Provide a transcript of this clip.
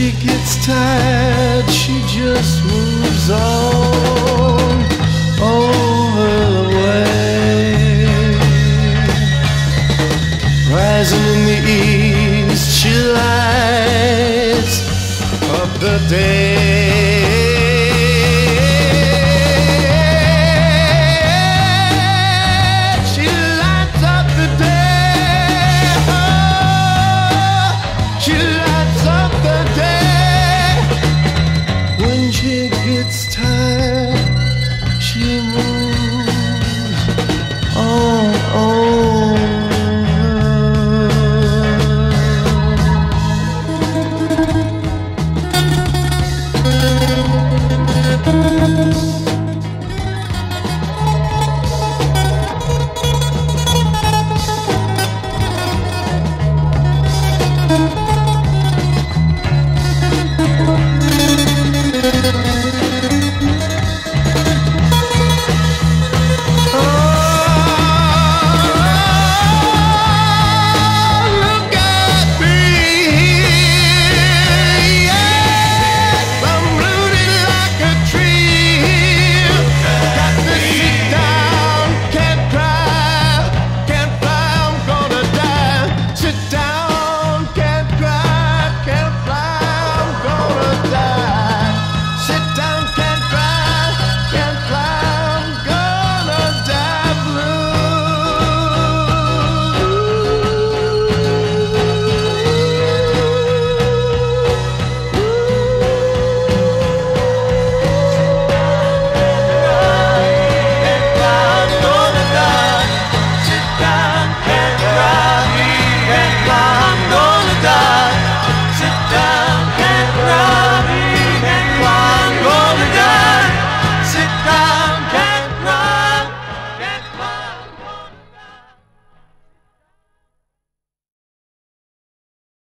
she gets tired, she just moves on over the way. Rising in the east, she lights up the day.